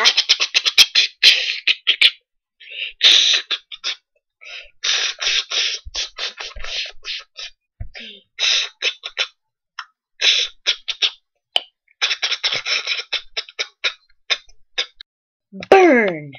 just Burn!